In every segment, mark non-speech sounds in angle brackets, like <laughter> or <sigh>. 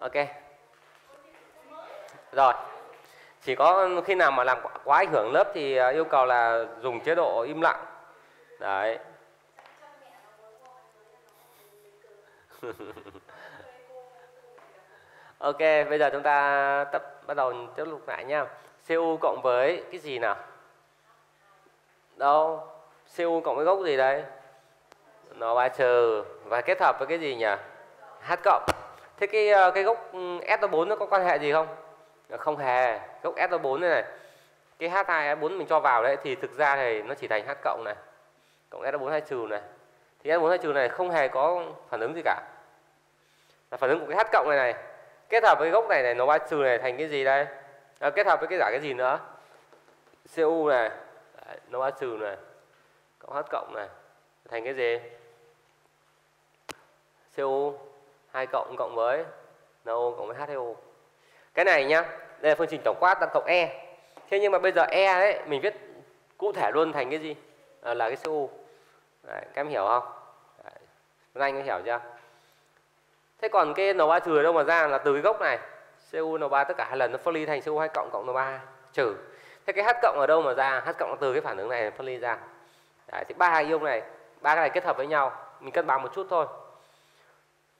ok. Rồi. Chỉ có khi nào mà làm quá ảnh hưởng lớp thì à, yêu cầu là dùng chế độ im lặng. Đấy. <laughs> Ok, bây giờ chúng ta tập, bắt đầu tiếp tục lại nhá cu cộng với cái gì nào? Đâu? Cu cộng với gốc gì đấy? Nó ba trừ. Và kết hợp với cái gì nhỉ? H cộng thế cái ờ, cái gốc ừ, s 4 nó có quan hệ gì không? Ờ, không hề. Gốc s 4 này, này cái h2 s4 mình cho vào đấy thì thực ra thì nó chỉ thành h cộng này. Cộng s 4 2 trừ này. Thì s 4 2 trừ này không hề có phản ứng gì cả. Là phản ứng của cái h cộng này này kết hợp với gốc này này nó ba trừ này thành cái gì đây? À, kết hợp với cái giả cái gì nữa? Cu này đấy, nó ba trừ này cộng h cộng này thành cái gì? Cu. 2 cộng cộng với NO cộng với HO cái này nhá đây là phương trình tổng quát tăng cộng E. Thế nhưng mà bây giờ E đấy mình viết cụ thể luôn thành cái gì? À, là cái cu đấy, các em hiểu không? Đấy. anh có hiểu chưa? Thế còn cái N3 trừ đâu mà ra là từ cái gốc này cu N3 tất cả hai lần nó phân ly thành cu 2 cộng cộng N3 trừ. Thế cái H cộng ở đâu mà ra? H cộng là từ cái phản ứng này phân ly ra. Đấy, thì ba ion này ba cái này kết hợp với nhau mình cân bằng một chút thôi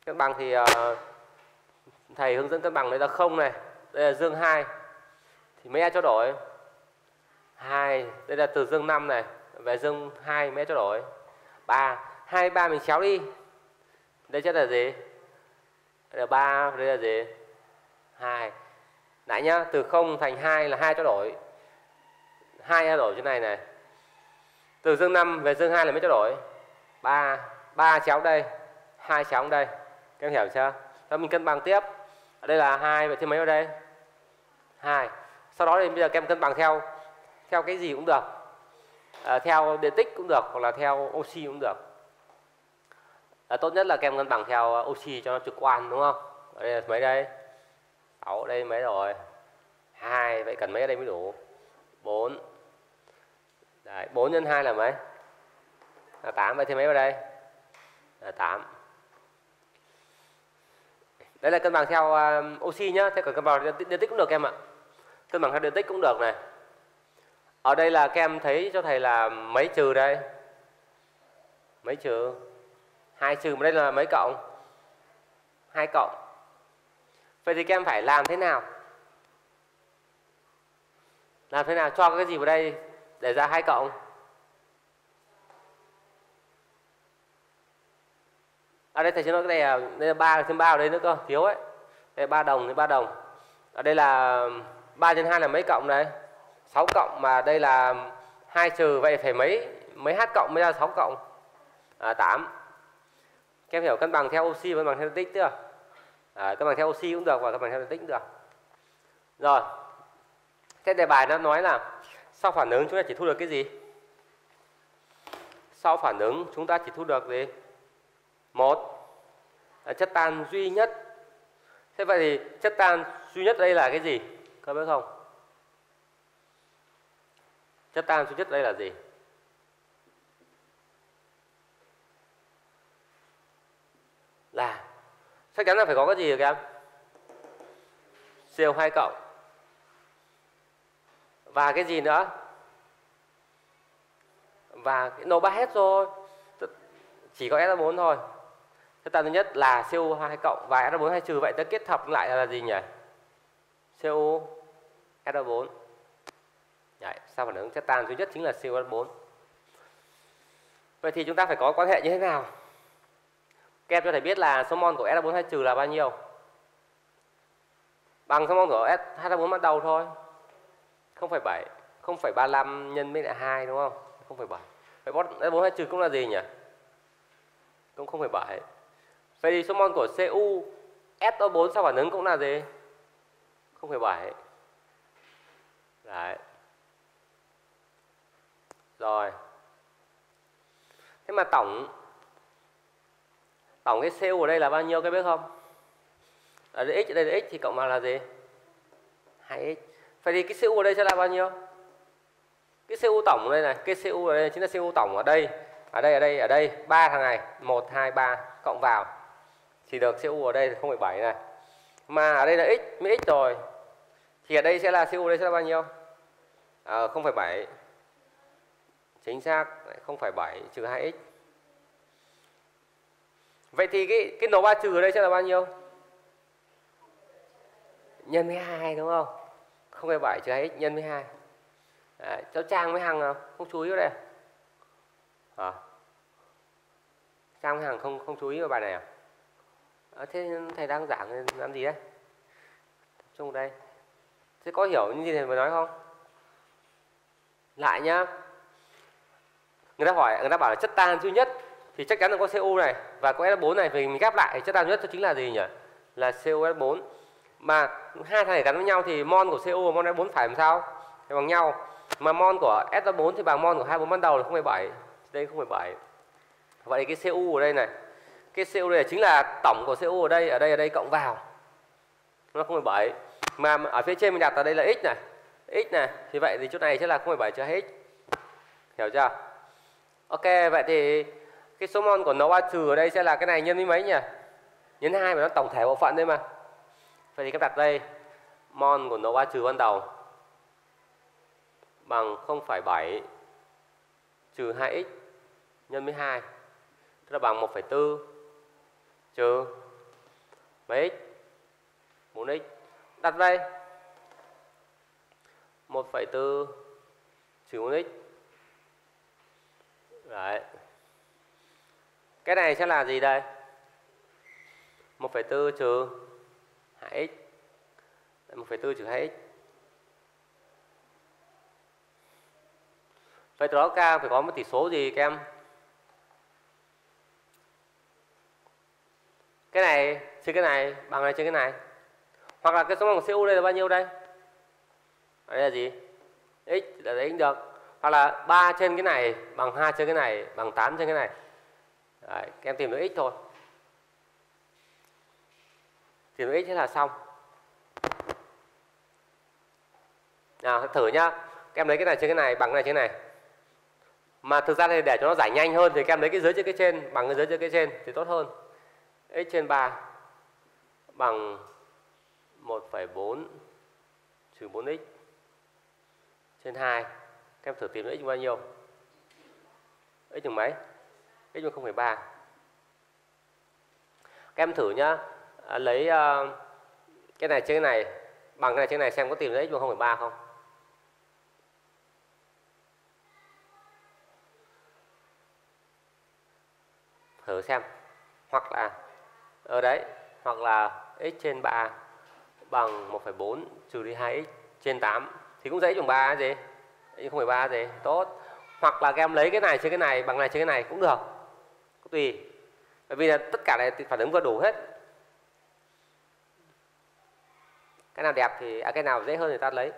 cân bằng thì uh, thầy hướng dẫn cân bằng đây là không này. Đây là dương 2 thì mấy ai cho đổi? 2 đây là từ dương 5 này. Về dương 2 mấy ai cho đổi? 3 2 3 mình chéo đi. Đây chắc là gì? Đây là 3 đây là gì? 2 lại nhá từ 0 thành 2 là 2 cho đổi. 2 cho đổi chỗ này này? Từ dương 5 về dương 2 là mấy cho đổi? 3 3 chéo đây. 2 chéo đây em hiểu chưa? Đó mình cân bằng tiếp. Ở đây là hai vậy thêm mấy ở đây? Hai. Sau đó thì bây giờ các em cân bằng theo. Theo cái gì cũng được. À, theo điện tích cũng được hoặc là theo oxy cũng được. À, tốt nhất là các em cân bằng theo oxy cho nó trực quan đúng không? Ở đây là mấy đây? Sáu đây mấy rồi? Hai vậy cần mấy ở đây mới đủ? Bốn. Đấy, 4 nhân 2 là mấy? Là 8 vậy thêm mấy vào đây? Là 8 đấy là cân bằng theo uh, oxy nhá thế còn cân bằng điện, điện tích cũng được em ạ. Cân bằng theo điện tích cũng được này. Ở đây là kem thấy cho thầy là mấy trừ đây? Mấy trừ? Hai trừ mà đây là mấy cộng? Hai cộng. Vậy thì kem phải làm thế nào? Làm thế nào cho cái gì vào đây để ra hai cộng? Ở đây thầy xin nói cái này là đây là ba thêm ba ở đây nữa cơ thiếu ấy. Đây ba đồng thì ba đồng. Ở đây là 3 nhân 2 là mấy cộng đấy 6 cộng mà đây là hai trừ vậy phải mấy mấy h cộng mới ra 6 cộng. À, 8 các em hiểu cân bằng theo oxy cân bằng theo tích chưa? À, cân bằng theo oxy cũng được và cân bằng theo tích cũng được. Rồi. Thế đề bài nó nói là sau phản ứng chúng ta chỉ thu được cái gì? Sau phản ứng chúng ta chỉ thu được gì? Một. Là chất tan duy nhất. Thế vậy thì chất tan duy nhất đây là cái gì? Các biết không? Chất tan duy nhất đây là gì? Là, chắc chắn là phải có cái gì rồi các em CO2 cộng. Và cái gì nữa? Và cái nó ba hết rồi. Chỉ có SO4 thôi. Thế tan thứ nhất là CO2 cộng và SO4 2 trừ vậy ta kết hợp lại là gì nhỉ? CO SO4. Đấy, sao phản ứng chất tan duy nhất chính là CO4. Vậy thì chúng ta phải có quan hệ như thế nào? Các em cho thầy biết là số mol của SO4 2 trừ là bao nhiêu? Bằng số mol của H4 bắt đầu thôi. 0,7 0,35 nhân với lại 2 đúng không? 0,7. Vậy S4 2 trừ cũng là gì nhỉ? Cũng 0,7. Vậy thì số mol của Cu SO4 sau phản ứng cũng là gì? 0,7. Đấy. Rồi. Thế mà tổng tổng cái Cu ở đây là bao nhiêu các biết không? Ở đây x ở đây là x thì cộng vào là gì? 2x. Vậy thì cái Cu ở đây sẽ là bao nhiêu? Cái Cu tổng ở đây này, cái Cu ở đây chính là Cu tổng ở đây. Ở đây ở đây ở đây ba thằng này, 1 2 3 cộng vào thì được CU ở đây là 0,7 này. Mà ở đây là x mới x rồi. Thì ở đây sẽ là cu đây sẽ là bao nhiêu? Ờ, à, 0,7 chính xác 0,7 trừ 2x vậy thì cái cái nổ 3 trừ ở đây sẽ là bao nhiêu? Nhân với 2 đúng không? 0,7 trừ 2x nhân với 2 à, cháu Trang với Hằng nào không chú ý vào đây à. Ờ. Trang với Hằng không không chú ý vào bài này à, à thế thầy đang giảng làm gì đấy? Trong đây. Thế có hiểu những gì thầy vừa nói không? Lại nhá. Người ta hỏi người ta bảo là chất tan duy nhất thì chắc chắn là có CO này và có S4 này. Thì mình ghép lại chất tan duy nhất chính là gì nhỉ? Là COS4 mà hai thằng này gắn với nhau thì mon của CO và mon S4 phải làm sao? Phải bằng nhau. Mà mon của S4 thì bằng mon của 24 ban đầu là 0,7 đây 0,7 vậy cái CU ở đây này cái co này chính là tổng của co ở đây ở đây ở đây cộng vào. Nó 0,7 mà ở phía trên mình đặt ở đây là x này. X này. Thì vậy thì chỗ này sẽ là 0,7 cho hết. Hiểu chưa? Ok vậy thì cái số mol của nó ba trừ ở đây sẽ là cái này nhân với mấy nhỉ? Nhân hai mà nó tổng thể bộ phận đấy mà. Vậy thì các đặt đây mol của nó ba trừ ban đầu bằng 0,7 trừ 2x nhân với 2 tức là bằng 1,4 trừ. Mấy x 4x đặt đây. 1,4 trừ 4x Đấy. Cái này sẽ là gì đây? 1,4 trừ 2x 1,4 trừ 2x Vậy từ đó k phải có một tỷ số gì các em? Cái này trên cái này bằng này trên cái này. Hoặc là cái số bằng CU đây là bao nhiêu đây? Ở đây là gì? X là đấy được. Hoặc là 3 trên cái này bằng 2 trên cái này bằng 8 trên cái này. Đấy, các em tìm được x thôi. Tìm được x thế là xong. Nào thử nhá. Các em lấy cái này trên cái này bằng cái này trên cái này mà thực ra thì để cho nó giải nhanh hơn thì các em lấy cái dưới trên cái trên bằng cái dưới trên cái trên thì tốt hơn x trên 3 bằng 1,4 trừ 4x trên 2 các em thử tìm x bao nhiêu? X bằng mấy? X bằng 0,3 các em thử nhá. À, lấy uh, cái này trên cái này bằng cái này trên cái này xem có tìm được x bằng 0,3 không? Thử xem. Hoặc là ở đấy hoặc là x trên 3 bằng 1,4 trừ đi 2x trên 8 thì cũng dễ dùng 3 gì? Không phải 3 gì tốt. Hoặc là các em lấy cái này trên cái này bằng này trên cái này cũng được cũng tùy. Bởi vì là tất cả này phản ứng vừa đủ hết. Cái nào đẹp thì à, cái nào dễ hơn thì ta lấy.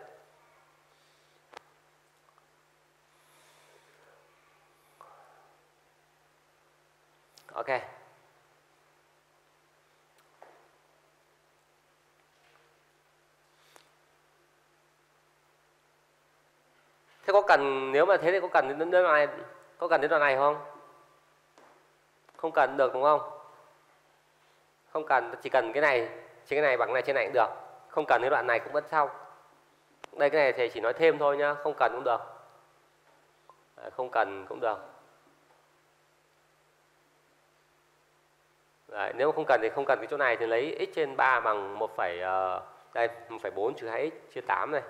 Ok. Thế có cần nếu mà thế thì có cần đến đoạn này có cần đến đoạn này không? Không cần được đúng không? Không cần chỉ cần cái này trên cái này bằng này trên này cũng được. Không cần cái đoạn này cũng vẫn sau. Đây cái này thì chỉ nói thêm thôi nhá không cần cũng được. À, không cần cũng được. Đấy, nếu không cần thì không cần cái chỗ này thì lấy x trên 3 bằng 1, uh, ờ, đây 1,4 trừ 2x chia 8 này.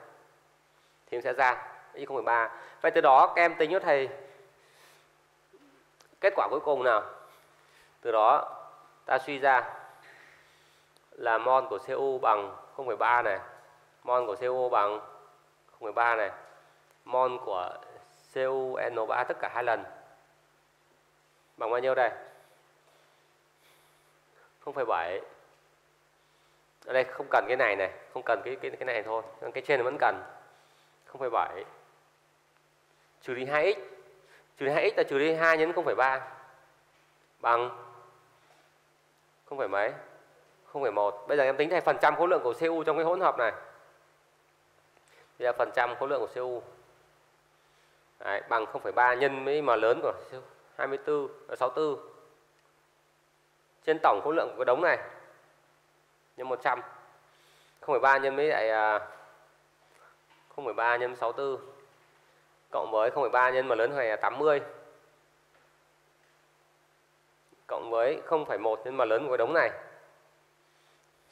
Thì sẽ ra. 0,3. Vậy từ đó các em tính cho thầy kết quả cuối cùng nào. Từ đó ta suy ra là mol của CO bằng 0,3 này, mol của CO bằng 0,3 này, mol của CuNO3 tất cả hai lần bằng bao nhiêu đây? 0,7 ở đây không cần cái này này không cần cái cái cái này thôi cái trên vẫn cần 0,7 trừ đi 2x trừ đi 2x là trừ đi 2 nhân 0,3 bằng 0, mấy 0,1 bây giờ em tính thành phần trăm khối lượng của CU trong cái hỗn hợp này. Bây giờ phần trăm khối lượng của CU Đấy, bằng 0,3 nhân với m lớn của 24 64 ờ, trên tổng khối lượng của cái đống này nhân 100 0,3 nhân với lại à, 0,3 nhân 64 cộng với 0,3 nhân mà lớn hơn là 80 cộng với 0,1 nhân mà lớn của đống này.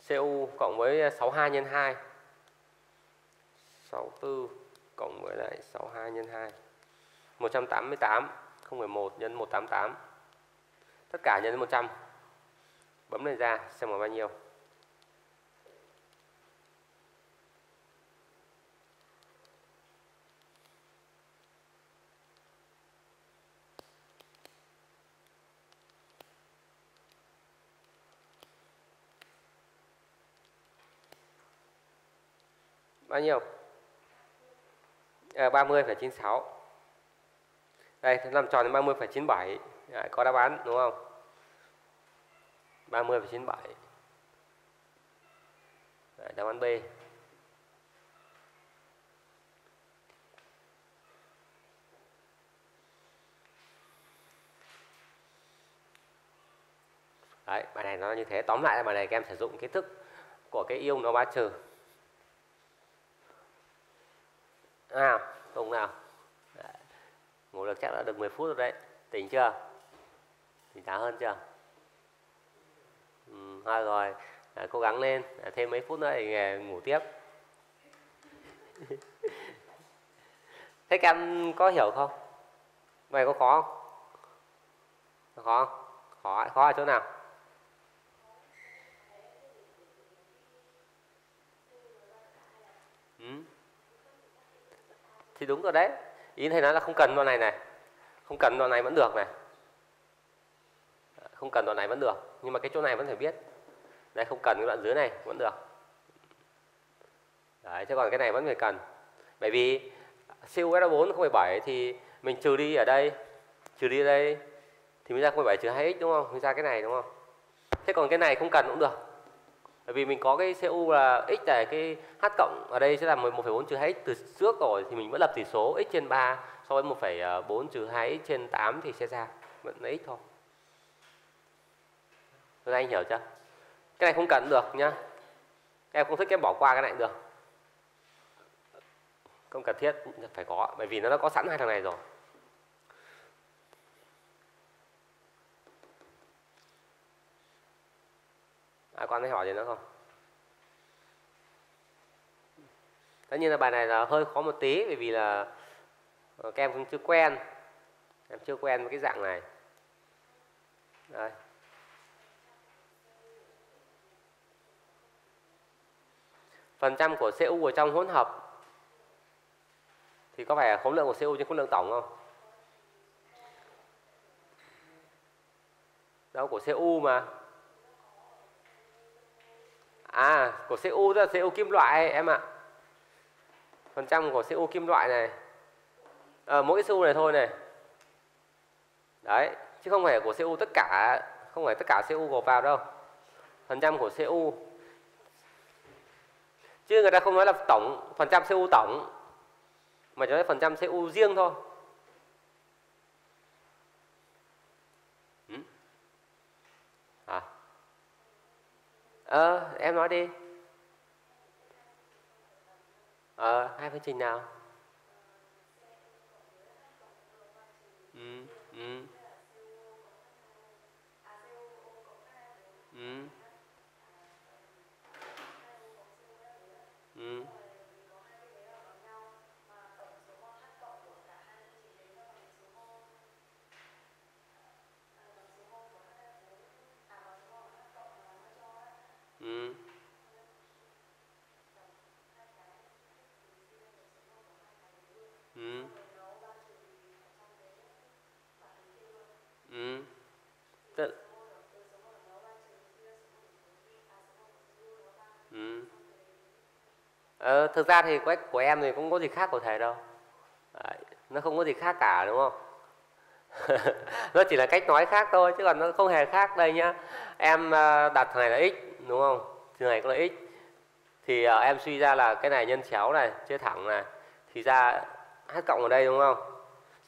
CU cộng với 62 nhân 2 64 cộng với lại 62 nhân 2 188 0,1 nhân 188 tất cả nhân 100 bấm lên ra xem là bao nhiêu. Bao nhiêu? À, 30,96 đây làm tròn đến 30,97 à, dạ, có đáp án đúng không? 30,97 à, dạ, đáp án B. Đấy, bài này nó như thế. Tóm lại là bài này các em sử dụng kiến thức của cái yêu nó ba trừ. Nào Tùng nào. Đấy. ngủ được chắc đã được 10 phút rồi đấy. Tỉnh chưa? Tỉnh táo hơn chưa? Ừ, thôi rồi. À, cố gắng lên. À, thêm mấy phút nữa thì ngủ tiếp. <laughs> Thế các em có hiểu không? Mày có khó không? Khó không? khó khó ở chỗ nào? Ừ thì đúng rồi đấy. Ý thầy nói là không cần đoạn này này. Không cần đoạn này vẫn được này. Không cần đoạn này vẫn được. Nhưng mà cái chỗ này vẫn phải biết. Đây không cần cái đoạn dưới này vẫn được. Đấy thế còn cái này vẫn phải cần. Bởi vì siêu S4 0,7 thì mình trừ đi ở đây trừ đi ở đây thì mới ra 0,7 trừ 2x đúng không? Mới ra cái này đúng không? Thế còn cái này không cần cũng được bởi vì mình có cái CU là x này cái h cộng ở đây sẽ là 1,4 trừ 2x từ trước rồi thì mình vẫn lập tỷ số x trên 3 so với 1,4 ờ, trừ 2x trên 8 thì sẽ ra vẫn là x thôi Rồi anh hiểu chưa? Cái này không cần được nhá. Em không thích em bỏ qua cái này được. Không cần thiết phải có bởi vì nó đã có sẵn hai thằng này rồi. Ai con thấy hỏi gì nữa không? Tất nhiên là bài này là hơi khó một tí, bởi vì là ờ, các em cũng chưa quen. Em chưa quen với cái dạng này. Đây. Phần trăm của CU ở trong hỗn hợp thì có phải khối lượng của CU trên khối lượng tổng không? Đâu của CU mà à của CO tức là CO kim loại em ạ. Phần trăm của CO kim loại này. À, mỗi CO này thôi này. Đấy chứ không phải của CO tất cả không phải tất cả CO gộp vào đâu. Phần trăm của CO chứ người ta không nói là tổng phần trăm CO tổng mà chỉ nói phần trăm CO riêng thôi. Ờ em nói đi. Ờ hai phương trình nào? Ừ ừ. Ừ. Ừ. Ừ. Ừ. Tự... Ừ. Ờ, thực ra thì quách của em thì cũng có gì khác của thầy đâu. Đấy, nó không có gì khác cả đúng không? <laughs> Nó chỉ là cách nói khác thôi chứ còn nó không hề khác. Đây nhá em ờ, đặt thằng này là x đúng không? Thằng này cũng là x. Thì uh, em suy ra là cái này nhân chéo này chia thẳng này. Thì ra h cộng ở đây đúng không?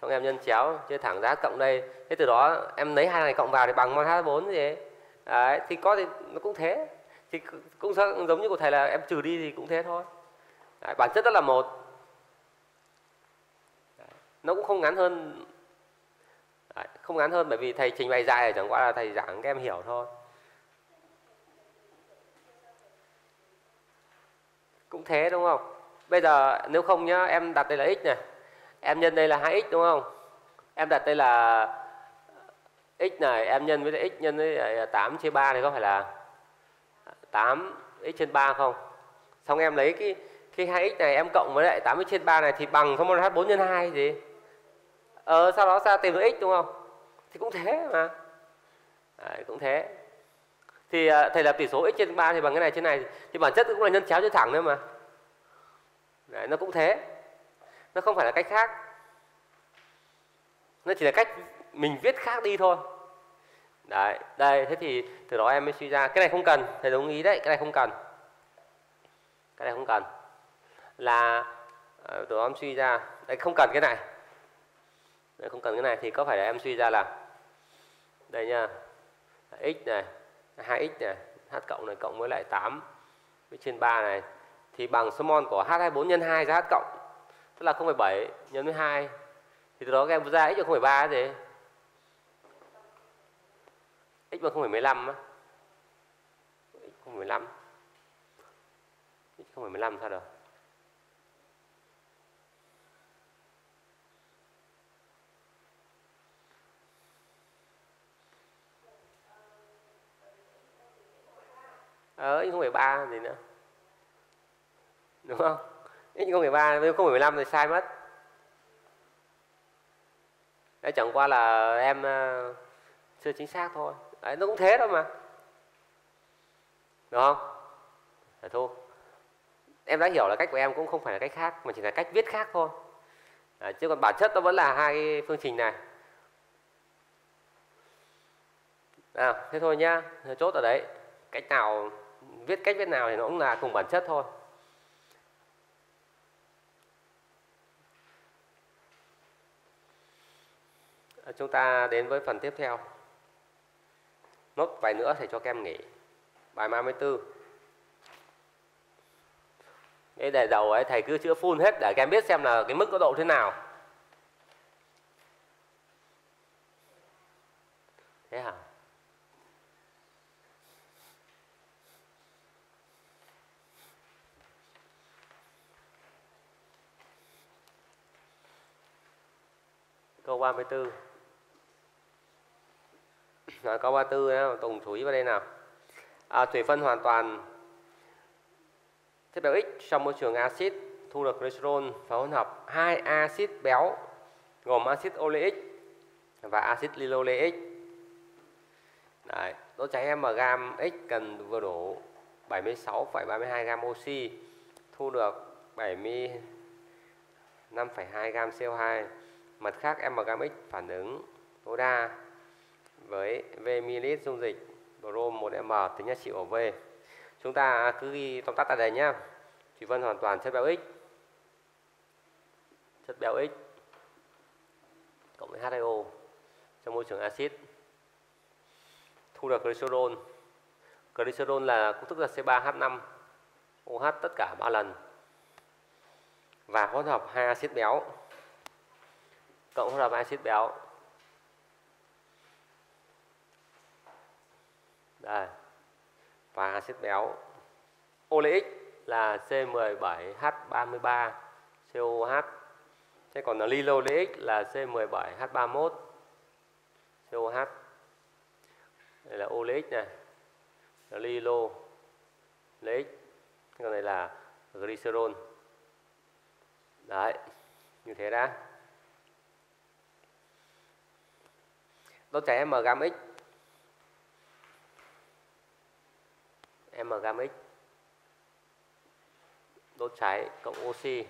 Xong em nhân chéo chia thẳng ra h cộng đây. Thế từ đó em lấy hai này cộng vào thì bằng mol h4 gì ấy, đấy thì có thì nó cũng thế. Thì cũng giống như của thầy là em trừ đi thì cũng thế thôi. Đấy, bản chất đó là một. Đấy, nó cũng không ngắn hơn. Đấy, không ngắn hơn bởi vì thầy trình bày dài chẳng qua là thầy giảng các em hiểu thôi. Cũng thế đúng không? Bây giờ nếu không nhá em đặt đây là x này. Em nhân đây là 2x đúng không? Em đặt đây là ờ, x này em nhân với lại x nhân với ờ, 8 chia 3 này có phải là 8 x trên 3 không? Xong em lấy cái khi 2x này em cộng với lại 80 trên 3 này thì bằng không h 4 nhân 2 gì? Ờ sau đó ra tìm được x đúng không? Thì cũng thế mà. Đấy, cũng thế. Thì à, thầy lập tỷ số x trên 3 thì bằng cái này trên này. Thì bản chất cũng là nhân chéo cho thẳng nữa mà. Đấy, nó cũng thế. Nó không phải là cách khác. Nó chỉ là cách mình viết khác đi thôi. Đấy đây thế thì từ đó em mới suy ra. Cái này không cần thầy đồng ý đấy cái này không cần. Cái này không cần là ờ, em suy ra. Đây không cần cái này. Đây, không cần cái này thì có phải là em suy ra là đây nha x này 2x này h cộng này cộng với lại 8 với trên 3 này. Thì bằng số mol của H24 nhân 2 ra H cộng tức là 0,7 nhân với 2 thì từ đó các em ra x bằng 0,3 gì x bằng 0,15 á. X 0,15 x 0,15 sao được? Ờ x 0,3 gì nữa. Đúng không? X 0,3 với 0,15 thì sai mất. Đấy chẳng qua là em ờ, chưa chính xác thôi. Đấy nó cũng thế thôi mà. Đúng không? Là thôi em đã hiểu là cách của em cũng không phải là cách khác mà chỉ là cách viết khác thôi. À, chứ còn bản chất nó vẫn là hai phương trình này. À, thế thôi nhá. Chốt ở đấy. Cách nào viết cách viết nào thì nó cũng là cùng bản chất thôi. Ờ, chúng ta đến với phần tiếp theo. Nốt vài nữa thầy cho kem nghỉ. Bài 34 cái đề đầu ấy, thầy cứ chữa full hết để các em biết xem là cái mức có độ thế nào. Thế hả? Câu 34 Rồi, câu 34 nhé, Tùng thủy vào đây nào. À, thủy phân hoàn toàn chất béo X trong môi trường axit thu được cholesterol và hỗn hợp hai axit béo gồm axit oleic và axit linoleic. Đấy, đốt cháy mg X cần vừa đủ 76,32 gam oxy thu được 7,5,2 gam CO2 mặt khác mgx phản ứng tối đa với V ml dung dịch brom 1m tính giá trị của V. Chúng ta cứ ghi tóm tắt tại đây nhé thủy phân hoàn toàn chất béo X. Chất béo X cộng với H2O trong môi trường axit. Thu được glycerol. Glycerol là công thức là C3H5 OH tất cả 3 lần. Và hỗn hợp hai axit béo cộng hỗn hợp axit béo. Đây. Và axit béo. Oleic là C17H33 COH thế còn là linoleic là C17H31 COH đây là oleic này là lilo leic còn này là glycerol. Đấy, như thế đã. Tôi chạy m gam x. M gam x. Đốt cháy cộng oxy.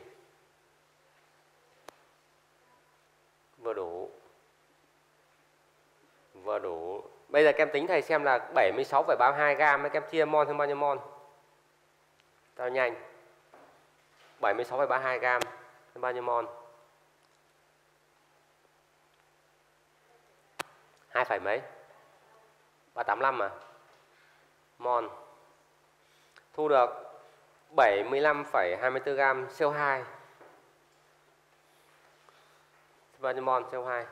Vừa đủ. Vừa đủ. Bây giờ kem tính thầy xem là 76,32 gam mấy kem chia mol thêm bao nhiêu mol tao nhanh. 76,32 gam thêm bao nhiêu mol 2 phải mấy? 385 à? Mol thu được 75,24 gram CO2 bao nhiêu mol CO2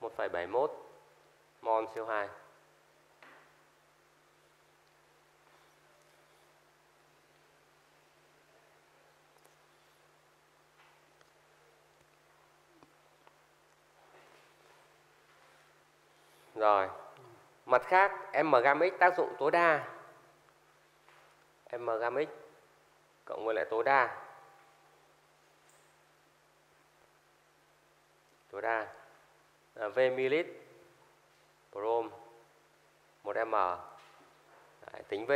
1,71 mol CO2 Rồi. Mặt khác, m gam x tác dụng tối đa. m gam x cộng với lại tối đa. Tối đa à, V ml prom 1m. Đấy, tính V.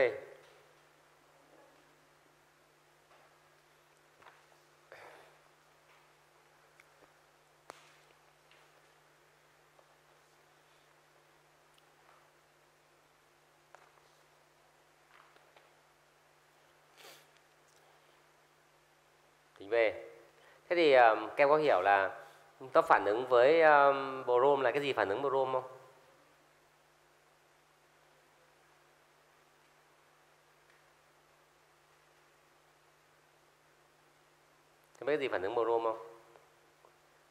tính về thế thì um, các em có hiểu là nó phản ứng với um, brom là cái gì phản ứng brom không Thế biết cái gì phản ứng brom không?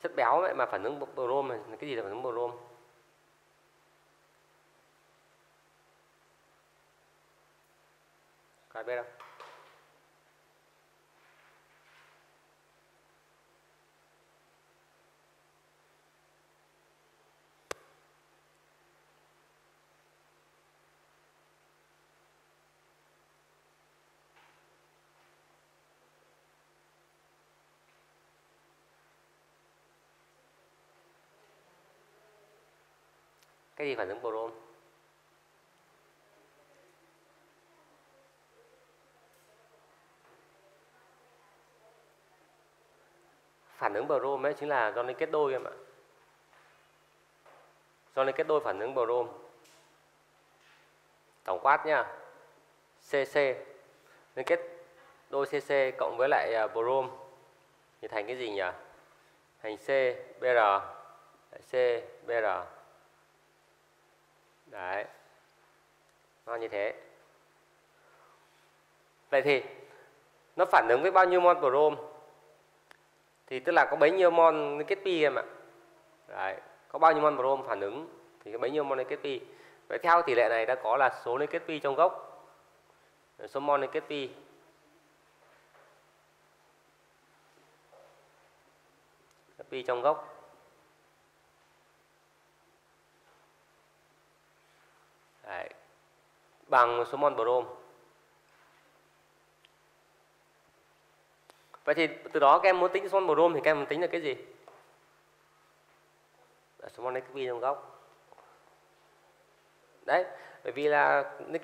Chất béo vậy mà phản ứng brom là cái gì là phản ứng brom? Các biết không? Cái gì phản ứng boron phản ứng brom ấy chính là do liên kết đôi em ạ. Do liên kết đôi phản ứng brom tổng quát nha CC liên kết đôi CC cộng với lại à, brom thì thành cái gì nhỉ? Thành CBr CBr đấy. Nó như thế. Vậy thì, nó phản ứng với bao nhiêu mol brom thì tức là có bấy nhiêu mol kết pi em ạ. Đấy, có bao nhiêu mol brom phản ứng thì có bấy nhiêu mol kết pi. Vậy theo tỷ lệ này đã có là số kết pi trong gốc. Số mol kết pi. Pi trong gốc Đấy bằng số mol brom. Vậy thì từ đó các em muốn tính số mol brom thì các em tính là cái gì? Là số mol NaCl trong góc. Đấy, bởi vì là liên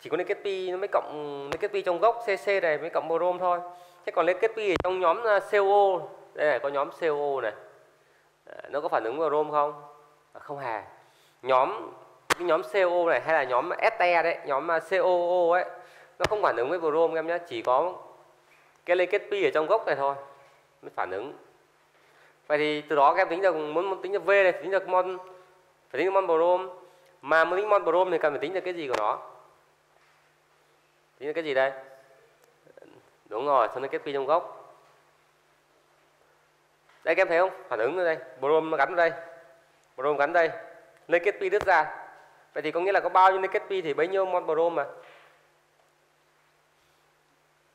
chỉ có liên pi nó mới cộng liên pi trong gốc CC này mới cộng brom thôi. Thế còn liên pi trong nhóm à, CO đây này, có nhóm CO này. Nó có phản ứng brom không? À, không hề. Nhóm cái nhóm CO này hay là nhóm SE đấy nhóm à, COO ấy nó không phản ứng với brom em nhé chỉ có cái liên kết pi ở trong gốc này thôi mới phản ứng. Vậy thì từ đó các em tính được muốn, muốn tính được V này tính được mon phải tính được mon brom. Mà muốn tính mon brom thì cần phải tính được cái gì của nó? Tính được cái gì đây? Đúng rồi số liên kết pi trong gốc. Đây các em thấy không? Phản ứng ở đây brom gắn ở đây. Brom gắn đây. Liên kết pi đứt ra. Vậy thì có nghĩa là có bao nhiêu kết pi thì bấy nhiêu mol brom mà.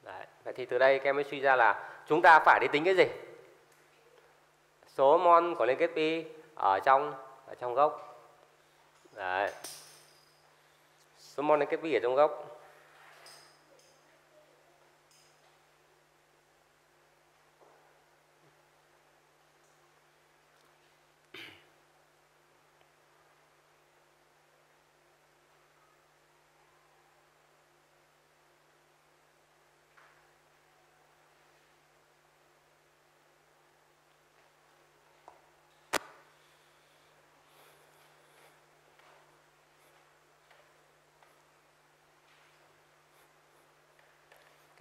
Đấy. Vậy thì từ đây các em mới suy ra là chúng ta phải đi tính cái gì? Số mol của liên kết pi ở trong ở trong gốc. Đấy. Số mol liên kết pi ở trong gốc.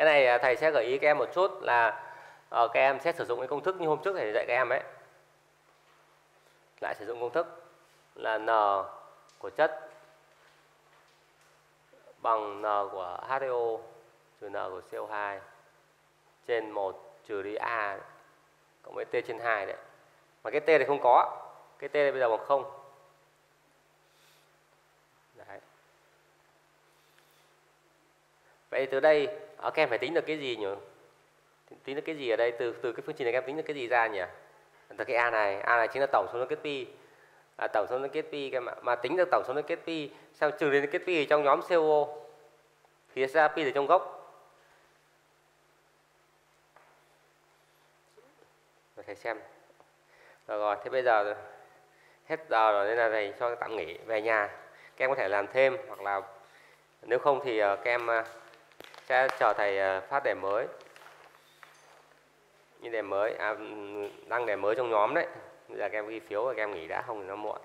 Cái này à, thầy sẽ gợi ý các em một chút là uh, các em sẽ sử dụng cái công thức như hôm trước thầy dạy các em ấy lại sử dụng công thức là n của chất bằng n của H2O trừ n của CO2 trên 1 trừ đi A cộng với T trên 2 đấy. Mà cái T này không có. Cái T này bây giờ bằng 0. Đấy. Vậy từ đây ở các em phải tính được cái gì nhỉ? Tính được cái gì ở đây từ từ cái phương trình này các em tính được cái gì ra nhỉ? Từ cái A này, A này chính là tổng số liên kết pi. À, tổng số liên kết pi các em ạ. Mà tính được tổng số liên kết pi sao trừ liên kết pi trong nhóm CO thì ra pi ở trong gốc thầy xem rồi, rồi thế bây giờ hết giờ rồi nên là thầy cho tạm nghỉ về nhà các em có thể làm thêm hoặc là nếu không thì ờ, các em ờ, sẽ chờ thầy ờ, phát đề mới. Như đề mới à, đăng đề mới trong nhóm đấy. Bây giờ các em ghi phiếu và các em nghỉ đã không thì nó muộn.